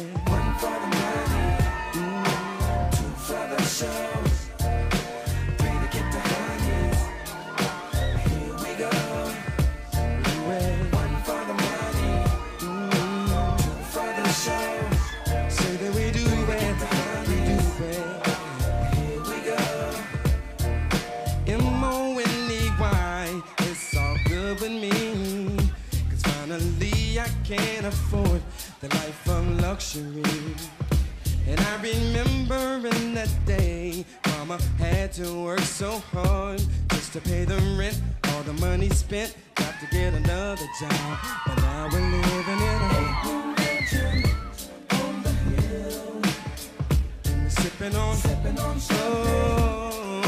One for the money, two for the three to get the. Here we go. One for the money, two for the. Say that we do it, do it. Here we go. M O N E Y, all good with finally I can afford the life of luxury. And I remember in that day, Mama had to work so hard just to pay the rent. All the money spent, got to get another job. But now we're living in a on the hill, and we're sipping on, sipping on oh,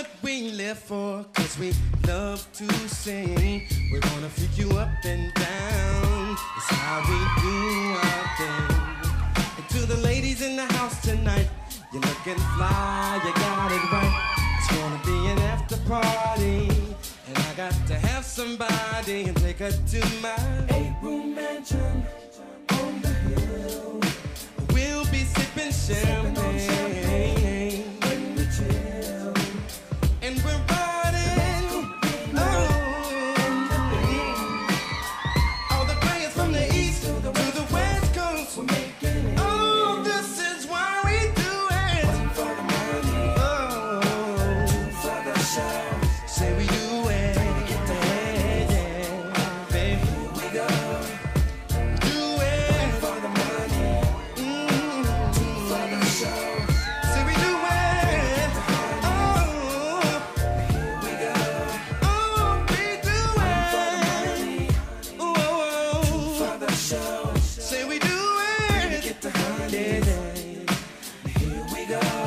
what we live for, cause we love to sing. We're gonna freak you up and down. It's how we do our thing. And to the ladies in the house tonight, you're looking fly, you got it right. It's gonna be an after party. And I got to have somebody and take her to my eight room mansion Yeah.